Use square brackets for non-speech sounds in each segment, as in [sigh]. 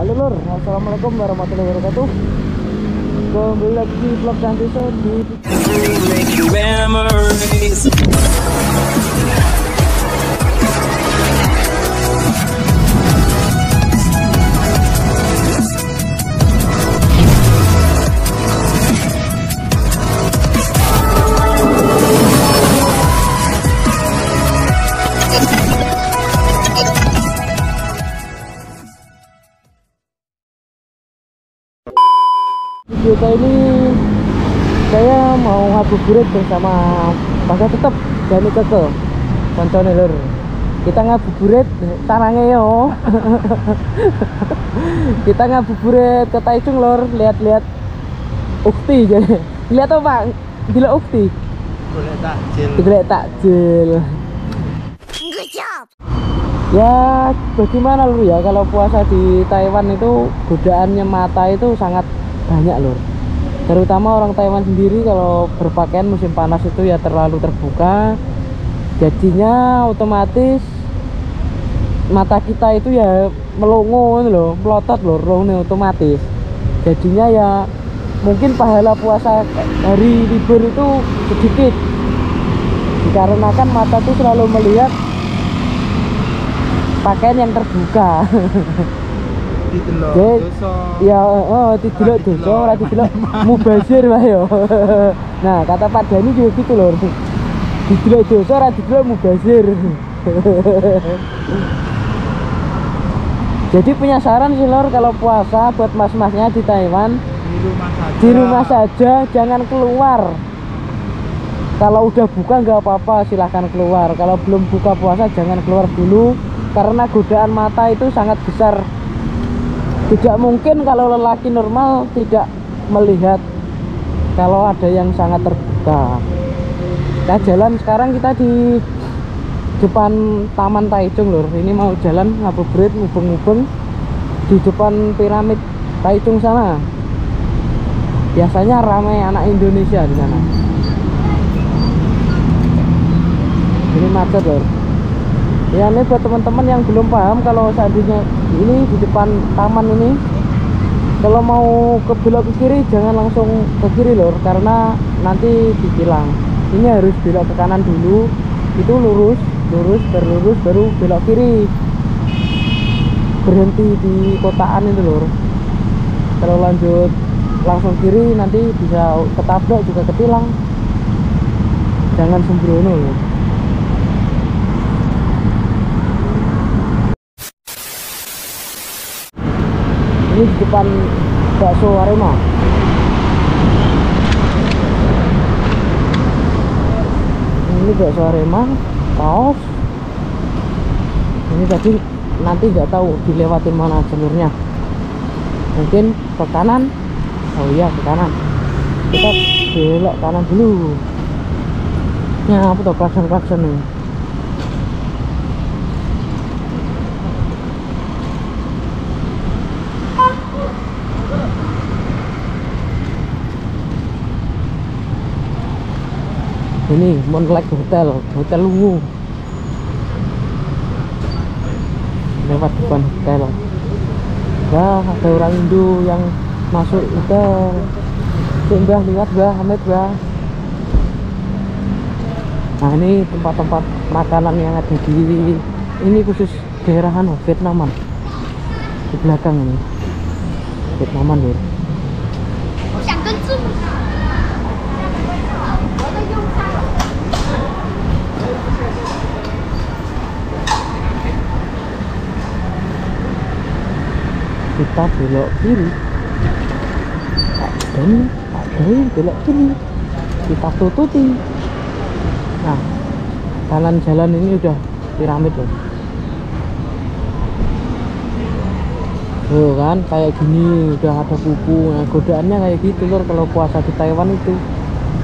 Halo lur, Assalamualaikum warahmatullahi wabarakatuh. Kembali lagi di vlog Santiso di Kali ini saya mau ngabuburit bersama Bangga tetep dan Keke koncone lur. Kita ngabuburit tanangnya yo. [laughs] Kita ngabuburit ke Taichung lur. Lihat-lihat ukti jadi lihat apa pak? Gila ukti? Boleh takjil. Gila takjil. Good job. ya bagaimana lur ya? Kalau puasa di Taiwan itu godaannya mata itu sangat banyak lur terutama orang Taiwan sendiri kalau berpakaian musim panas itu ya terlalu terbuka. Jadinya otomatis mata kita itu ya melongo loh melotot loh roh ini otomatis. Jadinya ya mungkin pahala puasa hari libur itu sedikit. Dikarenakan mata tuh selalu melihat pakaian yang terbuka [laughs] didelok dosa. ya oh didelok dosa ora didelok. Mubazir wae yo. [laughs] Nah kata Pak Dani juga gitu loh. Didelok dosa ora didelok mubazir. [laughs] Jadi punya saran sih lor kalau puasa buat mas-masnya di Taiwan di rumah saja. di rumah saja jangan keluar. Kalau udah buka nggak apa-apa silahkan keluar. Kalau belum buka puasa jangan keluar dulu karena godaan mata itu sangat besar tidak mungkin kalau lelaki normal tidak melihat kalau ada yang sangat terbuka. Kita jalan sekarang kita di depan Taman Taichung lur. Ini mau jalan ngabuburit mubeng-mubeng di depan piramid Taichung sana. Biasanya ramai anak Indonesia di sana. Ini macet lur ya ini buat teman-teman yang belum paham kalau seandainya ini di depan taman ini kalau mau ke belok ke kiri jangan langsung ke kiri lur karena nanti ditilang. Ini harus belok ke kanan dulu itu lurus lurus berlurus baru belok kiri. Berhenti di kotaan itu lur kalau lanjut langsung kiri nanti bisa ketabrak juga ketilang. Jangan sembrono lur ini di depan bakso Arema. Ini bakso Arema kaos. Ini tadi nanti nggak tahu dilewatin mana jalurnya. Mungkin ke kanan. Oh iya ke kanan. Kita belok kanan dulu. Ya apa tuh klakson klakson nih ini Moonlight Hotel. Hotel Lungu lewat depan hotel. Ya ada orang Indo yang masuk hotel Cik mbah. Lihat mbah. Hamid mbah. Nah ini tempat-tempat makanan yang ada di ini khusus daerahan Vietnaman. Di belakang ini. Vietnaman loh kita belok kiri. Dan ada belok kiri. Kita tututi. Nah kanan jalan ini udah piramid loh. Tuh kan kayak gini udah ada buku nah godaannya kayak gitu lor kalau puasa di Taiwan itu.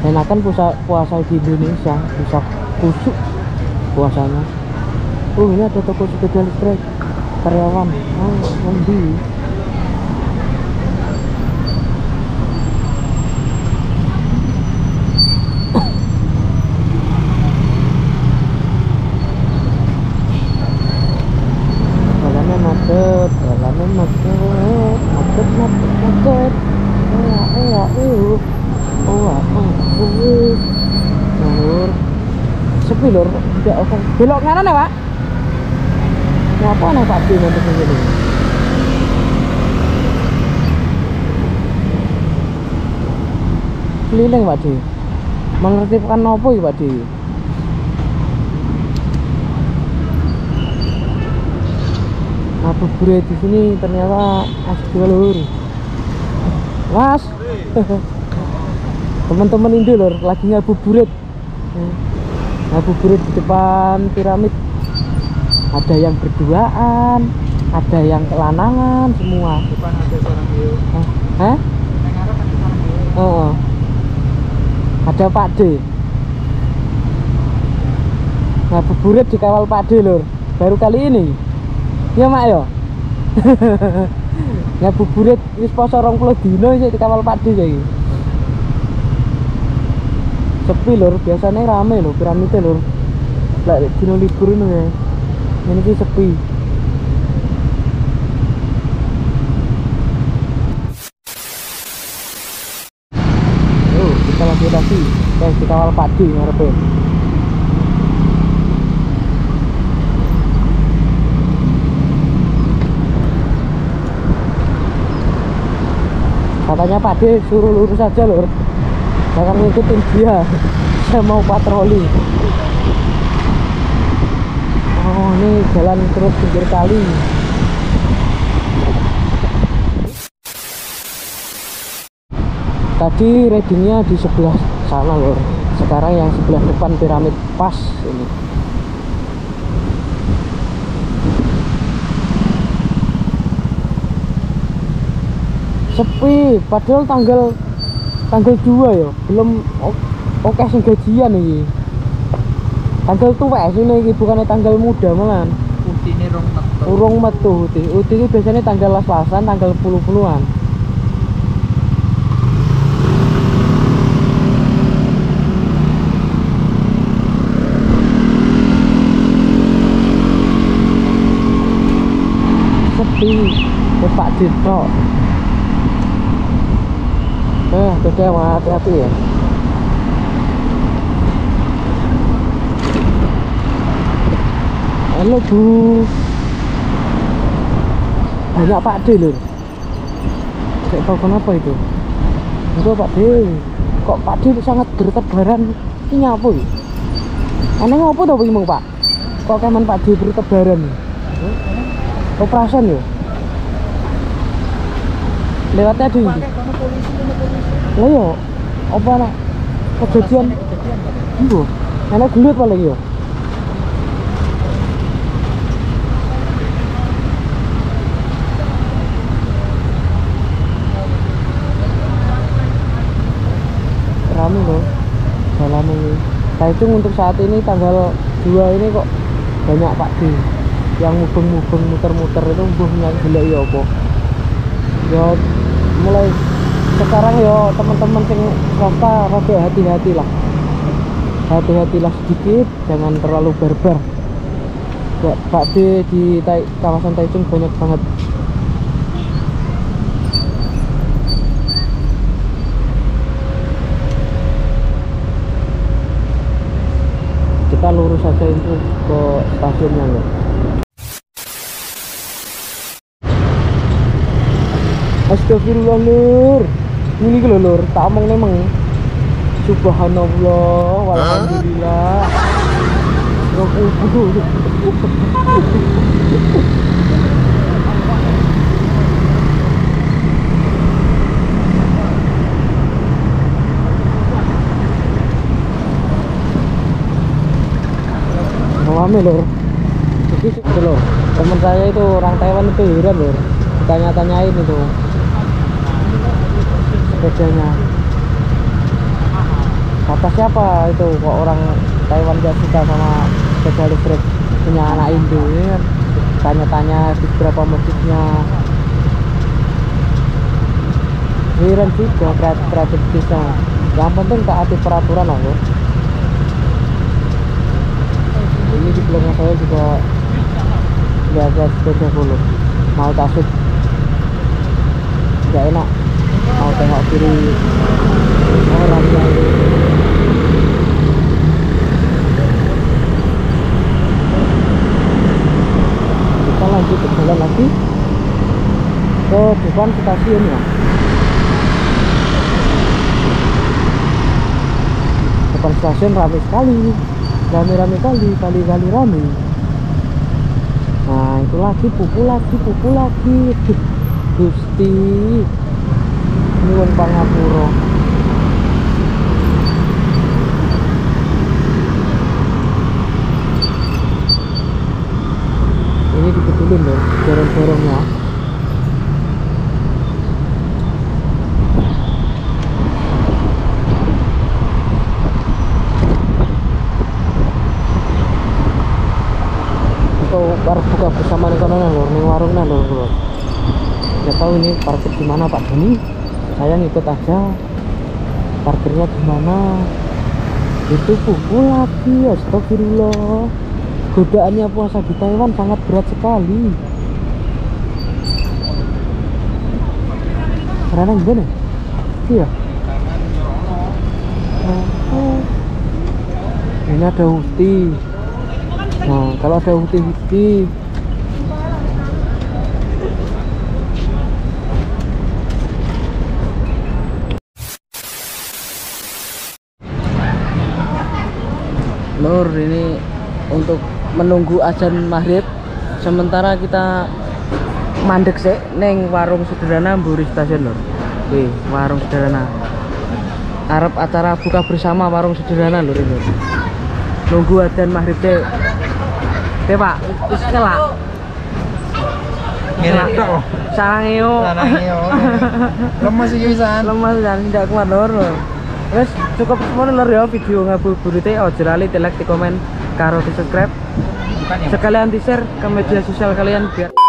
Enakan puasa puasa di Indonesia bisa kusuk puasanya. Oh ini ada toko sepeda listrik. Karyawan. Oh ngendi jalannya macet jalannya macet Oke. Iya, iya. Oh, oh, oh. Nah, lur. Sepi lur, tidak oke. Belok kanan ya, Pak? Ngapa nih Pak Dim untuk ini? Keliling Pak Di. Menertibkan apa ya Pak Di? Ngabuburit di sini ternyata asik juga lur. Mas, [laughs] teman-teman Indo lur lagi ngabuburit. Ngabuburit di depan piramid. Ada yang berduaan, ada yang kelanangan semua. Depan ada seorang Dio. Oh. Ada Pak D. Ngabuburit dikawal Pak D lur. Baru kali ini. Ya mak ya. [laughs] Ngabuburit wis poso 20 dino sik dikawal Pak D saiki. Sepi lur, biasanya rame lho piramide lur. Lek dino libur ini ya. Ini ki sepi. Oh, kita lagi lagi. Guys, dikawal Pak D ngarepe. Katanya Pak D suruh lurus aja lur. Jangan ngikutin dia. Saya mau patroli. Oh, ini jalan terus pinggir kali. Tadi readingnya di sebelah sana lur. Sekarang yang sebelah depan piramid pas ini. Sepi, padahal tanggal tanggal 2 ya, belum oke sing gajian iki. Tanggal tuwek sini iki bukannya tanggal muda malah. Utine rong metu. Urung metu uti. Uti iki biasanya tanggal las-lasan, tanggal puluh-puluhan. Sepi, Pak Dito. Eh, mah hati-hati ya. Halo Bu. Banyak Pak D lur. Saya tahu kenapa itu. Enggak Pak D. Kok Pak D sangat bertebaran? Ini apa ya? Aneh apa tuh bingung Pak? Kok keman Pak D bertebaran? Operasi ya? Lewat tadi. Lah yo, apa anak kejadian? Iya. Anak gelut paling yo. Rame loh jalan ini. Saya hitung untuk saat ini tanggal 2 ini kok banyak Pak D yang mubeng-mubeng muter-muter itu mbuh nyari gila ya apa. Ya mulai sekarang ya teman-teman sing swasta rada hati-hati lah hati-hatilah sedikit jangan terlalu barbar. Ya, Pak D di Tai- kawasan Taichung banyak banget. Kita lurus saja itu ke stasiunnya loh Astagfirullah lur ini lho lur. Tak omong memang Subhanallah walhamdulillah. Rame lur. Jadi itu lur. Temen saya itu orang Taiwan itu heran lur. Ditanya-tanyain itu sepedanya kata siapa itu kok orang Taiwan gak suka sama sepeda listrik punya anak Indo ini kan? Tanya-tanya di beberapa masjidnya. Heran juga kreatif kreativitasnya yang penting taati peraturan lah loh ini di belakang saya juga lihat sepeda dulu mau tasuk juga enak mau tengok kiri. Orangnya kita lanjut ke jalan lagi ke depan stasiun ya depan stasiun ramai sekali. Rame-rame kali kali-kali rame. Nah itu lagi pupu lagi pupu lagi. Gusti nyuwun pangapura ini dibetulin loh dorong-dorongnya atau buka bersama nih kono lho ning warung nang lho lho nggak tahu ini parkir di mana Pak Doni saya ngikut aja. Parkirnya di mana? Itu buku lagi astagfirullah. Godaannya puasa di Taiwan sangat berat sekali. Karena gimana? Iya. Oh. ini ada Uti Nah, kalau ada uti-uti Lur, ini untuk menunggu azan maghrib sementara kita mandek sih neng warung sederhana Mburi stasiun lur Wih, warung sederhana Arab acara buka bersama warung sederhana lur ini nunggu azan maghrib deh Oke pak, wis kelak. Ngene tok. Sarang yo. Sarang yo. [laughs] Lemes iki pisan. Lemas dan tidak kuat lor. Wes cukup semono lor ya video ngabuburit ojo lali di like, di komen, karo di subscribe. Ya. Sekalian di share ke media sosial kalian biar